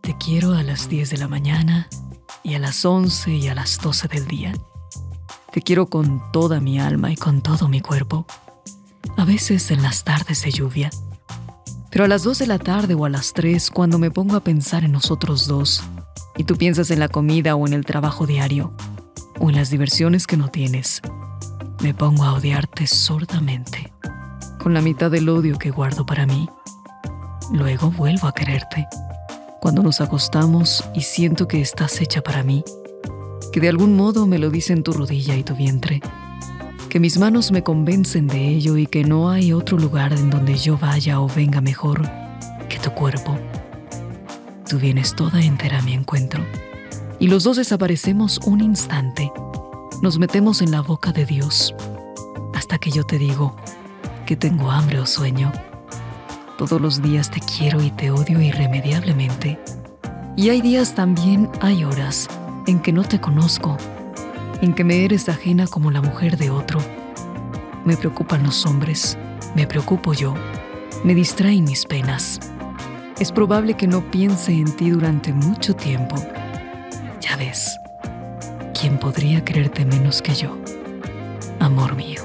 Te quiero a las 10 de la mañana y a las 11 y a las 12 del día. Te quiero con toda mi alma y con todo mi cuerpo. A veces en las tardes de lluvia. Pero a las 2 de la tarde o a las 3, cuando me pongo a pensar en nosotros dos, y tú piensas en la comida o en el trabajo diario, o en las diversiones que no tienes, me pongo a odiarte sordamente, con la mitad del odio que guardo para mí. Luego vuelvo a quererte cuando nos acostamos y siento que estás hecha para mí, que de algún modo me lo dicen tu rodilla y tu vientre, que mis manos me convencen de ello y que no hay otro lugar en donde yo vaya o venga mejor que tu cuerpo. Tú vienes toda entera a mi encuentro y los dos desaparecemos un instante. Nos metemos en la boca de Dios hasta que yo te digo que tengo hambre o sueño todos los días te quiero y te odio irremediablemente. Y hay días también, hay horas, en que no te conozco, en que me eres ajena como la mujer de otro. Me preocupan los hombres, me preocupo yo, me distraen mis penas. Es probable que no piense en ti durante mucho tiempo. Ya ves, ¿quién podría quererte menos que yo? Amor mío.